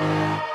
Yeah.